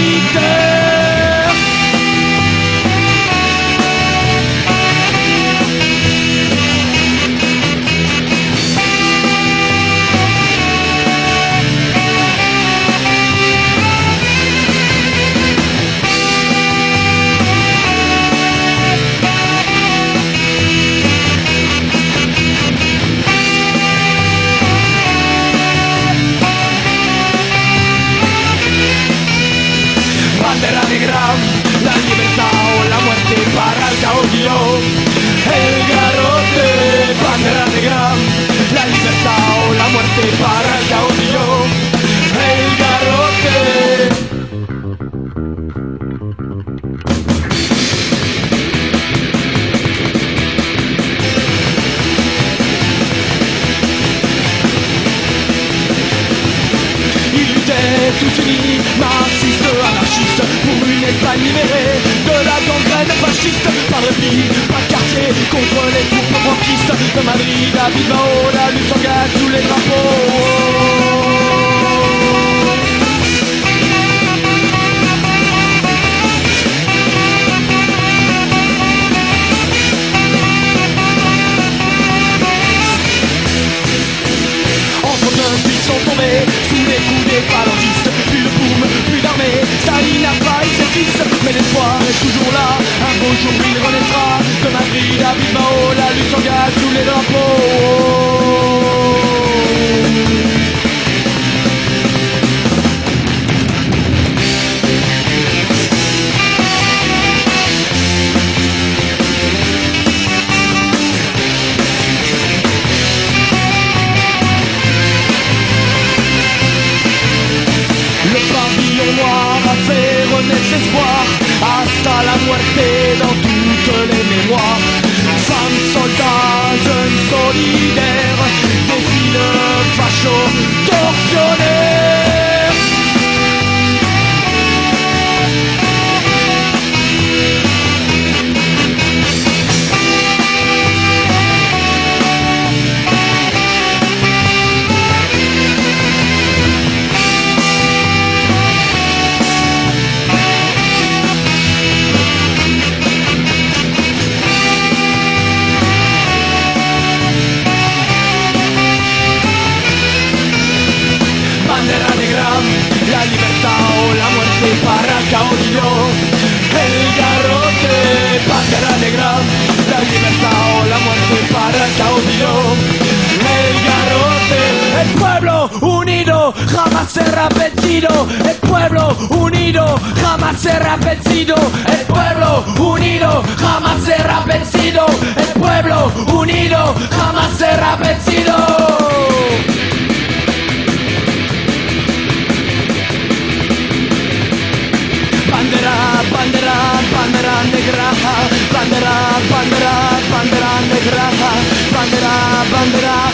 need Bandera negra, la libertad o la muerte para el caudillo. Pas quartier contre les troupes franquistes. De Madrid à Bilbao, la lutte s'engage sous les drapeaux. solidaire défile facho para el garrote, bandera negra, la libertad o la muerte para el caudillo. El garrote, el pueblo unido jamás será vencido. El pueblo unido jamás será vencido. El pueblo unido jamás será vencido. El pueblo unido jamás será vencido Bandera, bandera, bandera, bandera bandera, bandera.